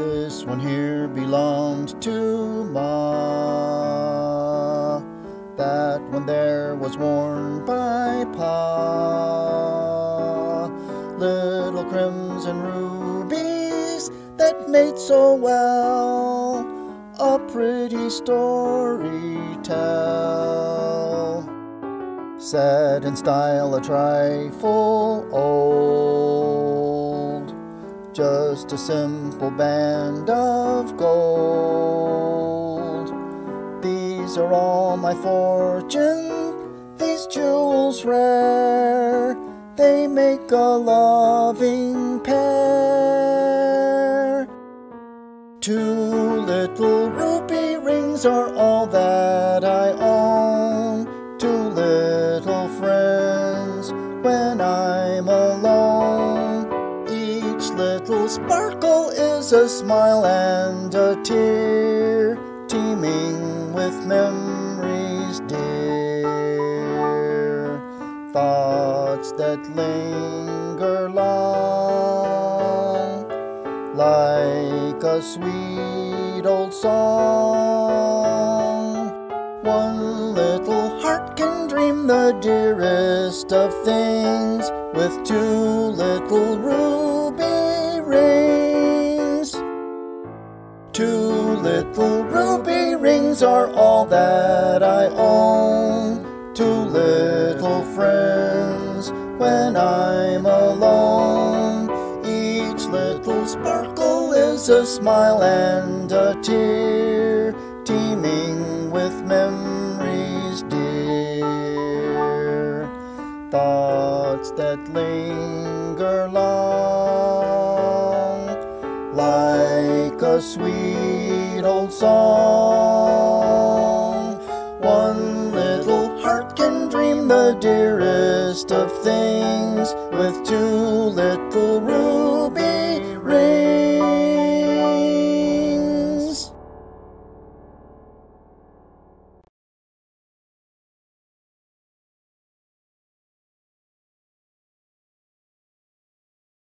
This one here belonged to Ma. That one there was worn by Pa. Little crimson rubies that made so well a pretty story tell. Set in style a trifle old, just a simple band of gold. These are all my fortune, these jewels rare, they make a loving pair. Two little ruby rings are all that little sparkle is a smile and a tear, teeming with memories dear. Thoughts that linger long like a sweet old song. One little heart can dream the dearest of things with two little ruby little ruby rings are all that I own. Two little friends when I'm alone. Each little sparkle is a smile and a tear, teeming with memories dear. Thoughts that linger long, sweet old song. One little heart can dream the dearest of things with two little rooms